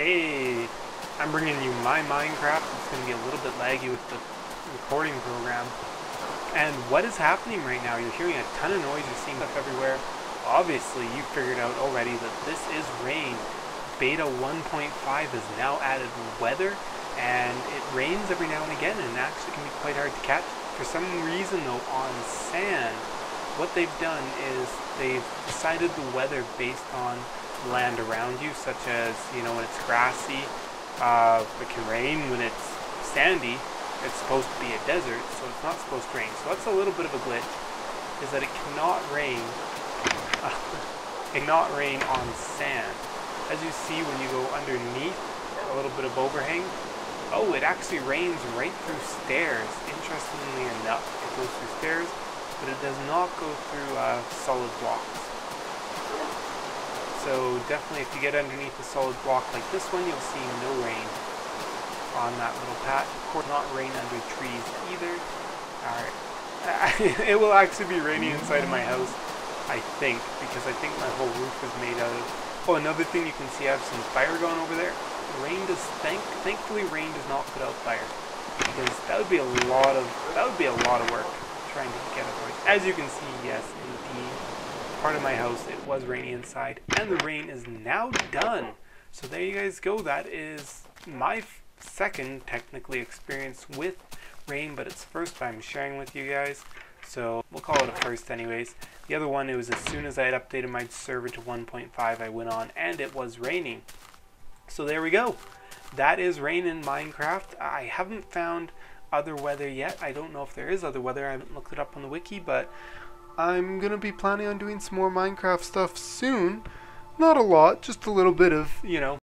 Hey, I'm bringing you my Minecraft. It's going to be a little bit laggy with the recording program. And what is happening right now? You're hearing a ton of noise, you're seeing stuff everywhere. Obviously, you figured out already that this is rain. Beta 1.5 has now added weather, and it rains every now and again, and actually can be quite hard to catch. For some reason, though, on sand, what they've done is they've decided the weather based on land around you, such as, you know, when it's grassy, uh, it can rain. When it's sandy, it's supposed to be a desert, so it's not supposed to rain. So that's a little bit of a glitch, is that it cannot rain, uh, cannot rain on sand. As you see when you go underneath a little bit of overhang, oh, it actually rains right through stairs. Interestingly enough, it goes through stairs, but it does not go through uh, solid blocks. So definitely if you get underneath a solid block like this one, you'll see no rain on that little patch. Of course, not rain under trees either. Alright. it will actually be raining inside of my house, I think, because I think my whole roof is made out of... Oh, another thing you can see, I have some fire going over there. Rain does, thank, thankfully rain does not put out fire. Because that would be a lot of, that would be a lot of work trying to get a voice. As you can see, yes, indeed part of my house, it was rainy inside, and the rain is now done. So there you guys go. That is my second, technically, experience with rain, but it's first time I'm sharing with you guys. So we'll call it a first anyways. The other one, it was as soon as I had updated my server to 1.5, I went on, and it was raining. So there we go. That is rain in Minecraft. I haven't found other weather yet. I don't know if there is other weather. I haven't looked it up on the wiki, but I'm going to be planning on doing some more Minecraft stuff soon. Not a lot, just a little bit of, you know,